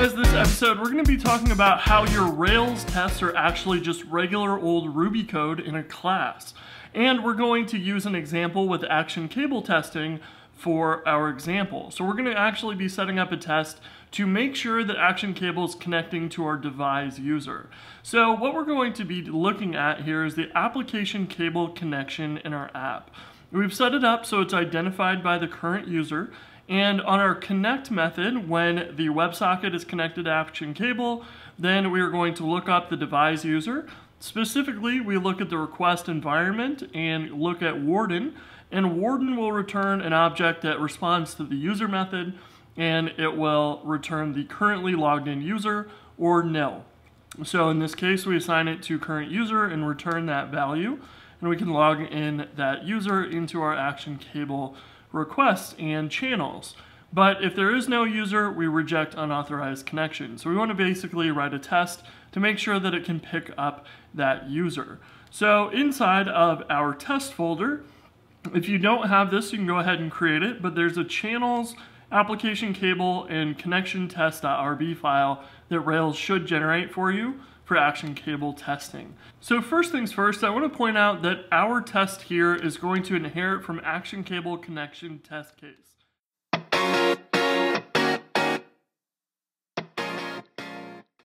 guys, this episode we're going to be talking about how your Rails tests are actually just regular old Ruby code in a class. And we're going to use an example with action cable testing for our example. So we're going to actually be setting up a test to make sure that action cable is connecting to our devise user. So what we're going to be looking at here is the application cable connection in our app. We've set it up so it's identified by the current user and on our connect method, when the WebSocket is connected to Action Cable, then we are going to look up the devise user. Specifically, we look at the request environment and look at Warden, and Warden will return an object that responds to the user method, and it will return the currently logged in user or nil. So in this case, we assign it to current user and return that value, and we can log in that user into our action cable requests and channels. But if there is no user, we reject unauthorized connection. So we want to basically write a test to make sure that it can pick up that user. So inside of our test folder, if you don't have this, you can go ahead and create it, but there's a channels, application cable, and connection test.rb file that Rails should generate for you Action cable testing. So first things first, I want to point out that our test here is going to inherit from action cable connection test case.